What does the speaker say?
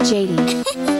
JD.